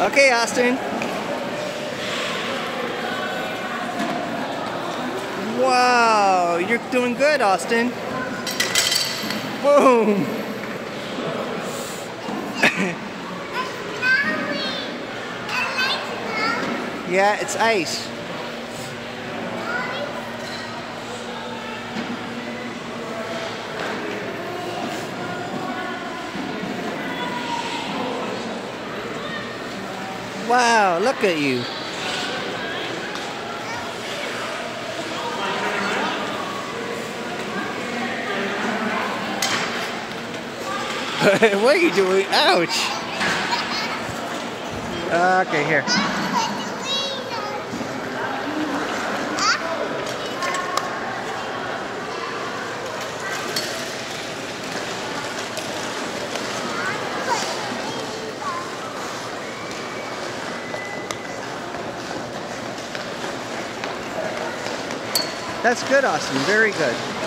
Okay, Austin. Wow, you're doing good, Austin. Boom. yeah, it's ice. Wow, look at you. what are you doing? Ouch! Okay, here. That's good, Austin. Very good.